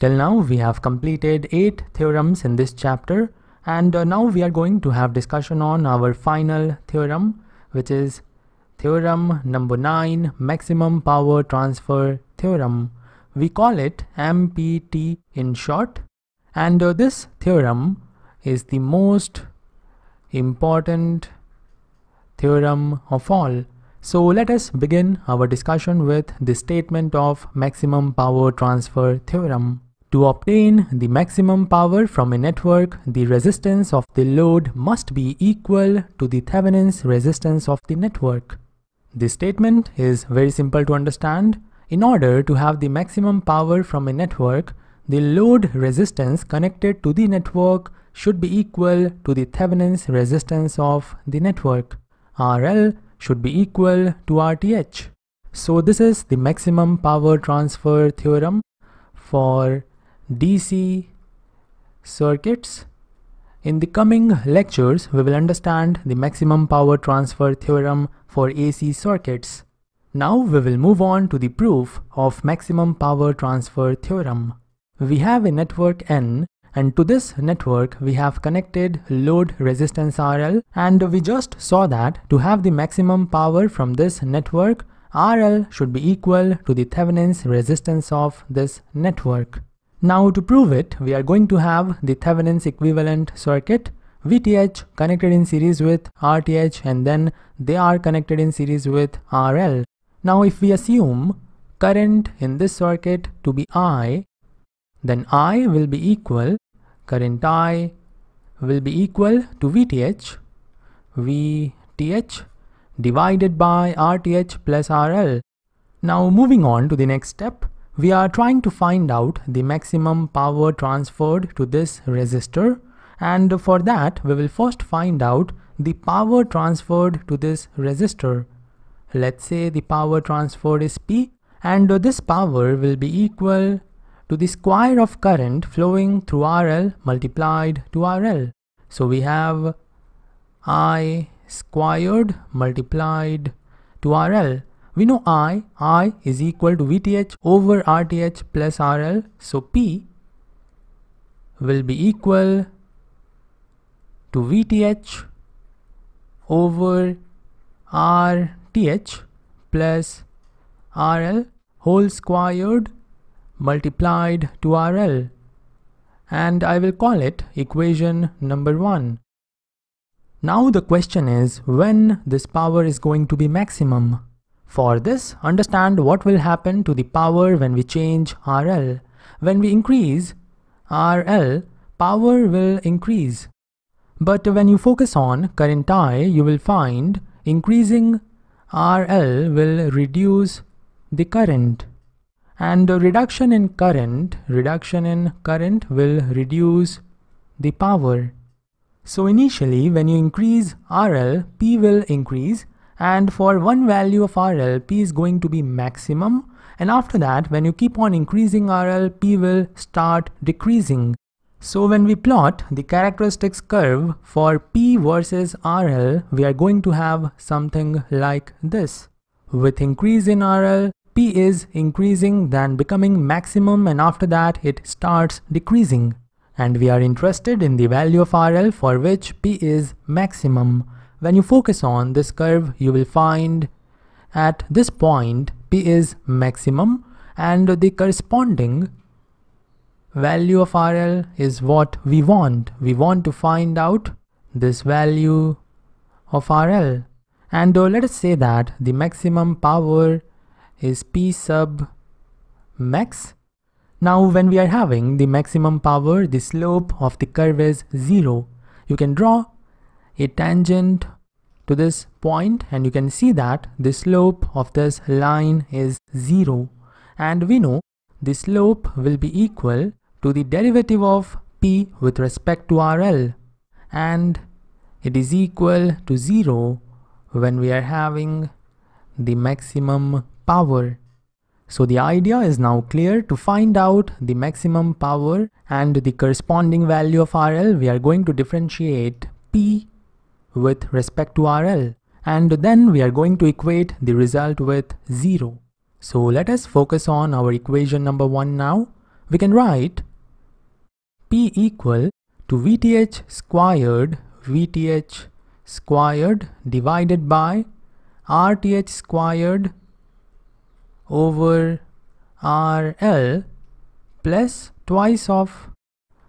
Till now we have completed 8 theorems in this chapter and uh, now we are going to have discussion on our final theorem which is theorem number 9 maximum power transfer theorem. We call it MPT in short and uh, this theorem is the most important theorem of all. So let us begin our discussion with the statement of maximum power transfer theorem. To obtain the maximum power from a network, the resistance of the load must be equal to the Thevenin's resistance of the network. This statement is very simple to understand. In order to have the maximum power from a network, the load resistance connected to the network should be equal to the Thevenin's resistance of the network. RL should be equal to RTH. So this is the maximum power transfer theorem for DC circuits. In the coming lectures, we will understand the maximum power transfer theorem for AC circuits. Now we will move on to the proof of maximum power transfer theorem. We have a network N and to this network we have connected load resistance RL and we just saw that to have the maximum power from this network RL should be equal to the Thevenin's resistance of this network. Now to prove it, we are going to have the Thevenin's equivalent circuit, VTH connected in series with RTH and then they are connected in series with RL. Now if we assume current in this circuit to be I, then I will be equal, current I will be equal to VTH, VTH divided by RTH plus RL. Now moving on to the next step, we are trying to find out the maximum power transferred to this resistor and for that we will first find out the power transferred to this resistor. Let's say the power transferred is P and this power will be equal to the square of current flowing through RL multiplied to RL. So we have I squared multiplied to RL we know I, I is equal to VTH over RTH plus RL. So P will be equal to VTH over RTH plus RL whole squared multiplied to RL and I will call it equation number 1. Now the question is when this power is going to be maximum. For this, understand what will happen to the power when we change RL. When we increase RL, power will increase. But when you focus on current I, you will find increasing RL will reduce the current. And reduction in current, reduction in current will reduce the power. So initially when you increase RL, P will increase and for one value of RL, P is going to be maximum and after that when you keep on increasing RL, P will start decreasing. So when we plot the characteristics curve for P versus RL, we are going to have something like this. With increase in RL, P is increasing then becoming maximum and after that it starts decreasing. And we are interested in the value of RL for which P is maximum. When you focus on this curve, you will find at this point P is maximum and the corresponding value of RL is what we want. We want to find out this value of RL. And uh, let us say that the maximum power is P sub max. Now when we are having the maximum power, the slope of the curve is 0. You can draw a tangent to this point and you can see that the slope of this line is 0 and we know the slope will be equal to the derivative of p with respect to RL and it is equal to 0 when we are having the maximum power. So the idea is now clear to find out the maximum power and the corresponding value of RL we are going to differentiate P with respect to RL and then we are going to equate the result with 0. So let us focus on our equation number 1 now. we can write P equal to VTH squared VTH squared divided by RTH squared over RL plus twice of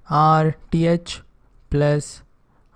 RTH plus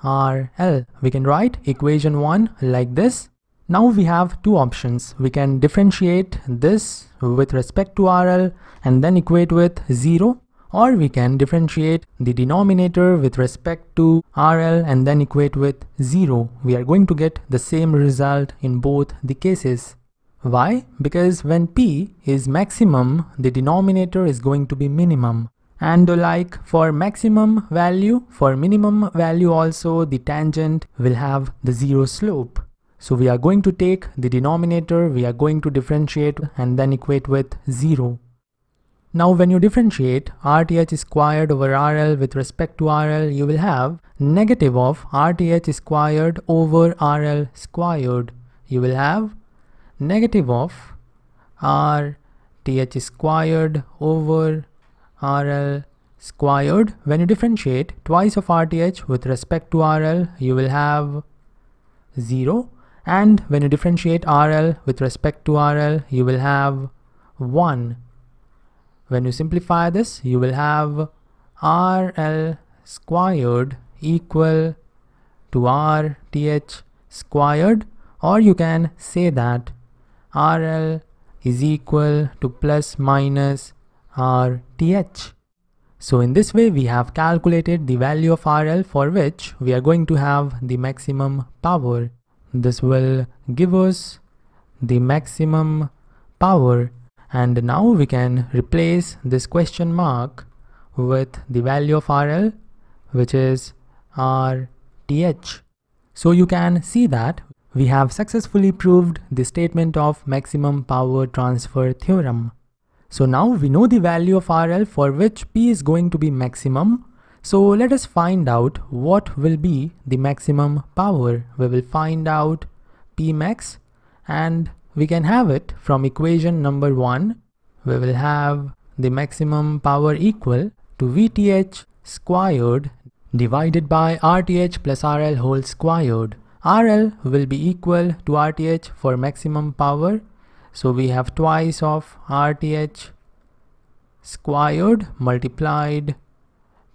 RL. We can write equation 1 like this. Now we have two options. We can differentiate this with respect to RL and then equate with 0 or we can differentiate the denominator with respect to RL and then equate with 0. We are going to get the same result in both the cases. Why? Because when P is maximum, the denominator is going to be minimum. And like for maximum value, for minimum value also the tangent will have the zero slope. So we are going to take the denominator, we are going to differentiate and then equate with zero. Now when you differentiate RTH squared over RL with respect to RL, you will have negative of RTH squared over RL squared. You will have negative of RTH squared over RL squared. When you differentiate twice of RTH with respect to RL, you will have 0. And when you differentiate RL with respect to RL, you will have 1. When you simplify this, you will have RL squared equal to RTH squared or you can say that RL is equal to plus minus RTH. So in this way we have calculated the value of RL for which we are going to have the maximum power. This will give us the maximum power and now we can replace this question mark with the value of RL which is RTH. So you can see that we have successfully proved the statement of maximum power transfer theorem. So now we know the value of RL for which P is going to be maximum. So let us find out what will be the maximum power. We will find out P max and we can have it from equation number 1. We will have the maximum power equal to VTH squared divided by RTH plus RL whole squared. RL will be equal to RTH for maximum power. So we have twice of RTH squared multiplied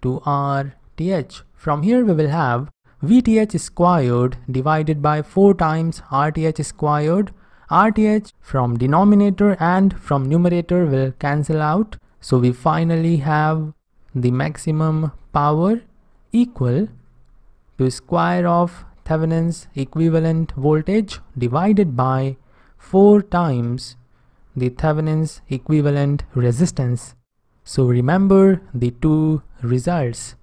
to RTH. From here we will have VTH squared divided by 4 times RTH squared. RTH from denominator and from numerator will cancel out. So we finally have the maximum power equal to square of Thevenin's equivalent voltage divided by 4 times the Thevenin's equivalent resistance. So remember the two results.